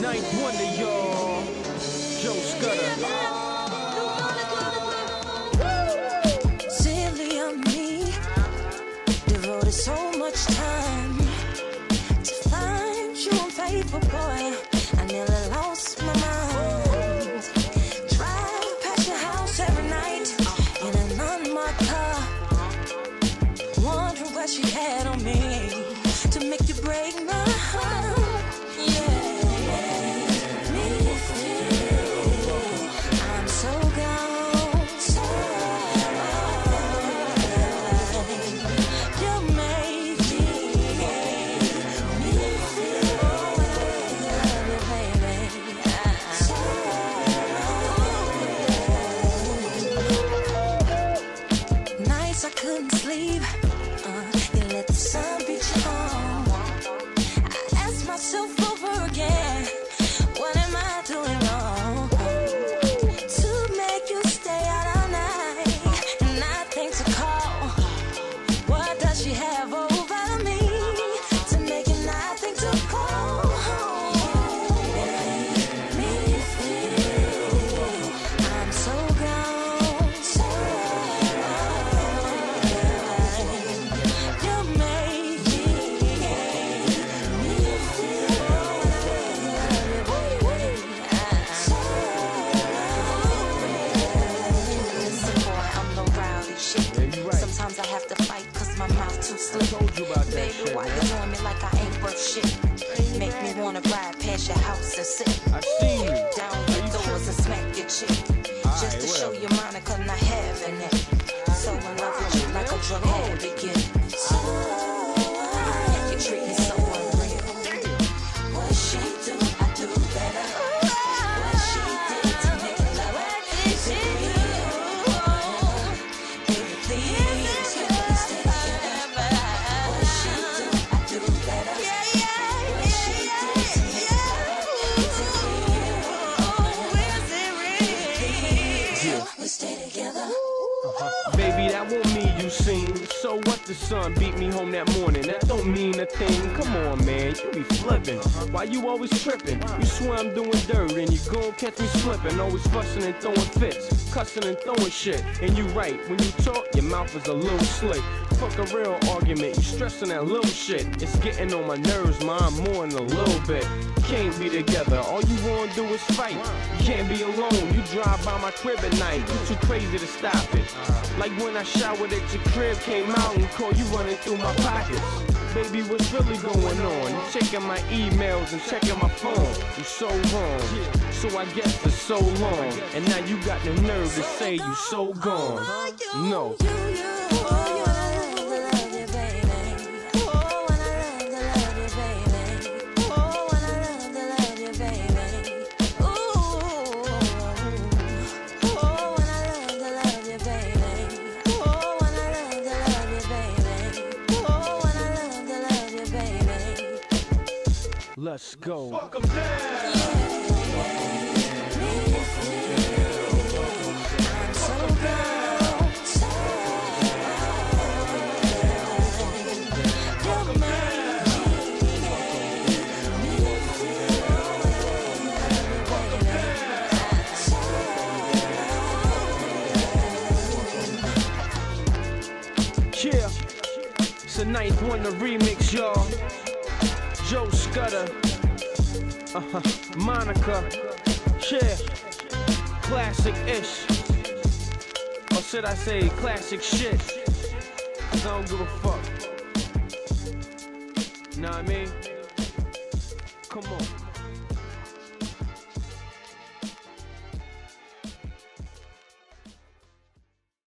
Ninth wonder, y'all. Joe Scudda. So much time to find you boy. I nearly lost my mind. Drive past your house every night in what she had on me to make you break my heart. You my mouth. Told you about that Baby, why you doing me like I ain't worth shit? Make me wanna ride past your house and sit I seen you. down your doors and smack your chick. Just to show you Monica not having it. So in love with you like a drug stay together. Baby, that won't mean you seen. So what the sun beat me home that morning? That don't mean a thing. Come on, man, you be flipping. Why you always tripping? You swear I'm doing dirt and you gon' catch me slipping. Always fussing and throwing fits, cussing and throwing shit. And you right, when you talk, your mouth is a little slick. Fuck a real argument, you stressing that little shit. It's getting on my nerves, mine more than a little bit. Can't be together, all you wanna do is fight. You can't be alone, you drive by my crib at night. You too crazy to stop it. Like when I showered at your crib, came out and caught you running through my pockets. Baby, what's really going on? You checking my emails and checking my phone. You so wrong. So I guess it's so long. And now you got the nerve to say you so gone. No. Let's go. Yeah. It's a ninth wonder remix, y'all. Joe Scudda. Uh-huh. Monica. Yeah. Classic ish. Or should I say classic shit? I don't give a fuck. Know what I mean? Come on.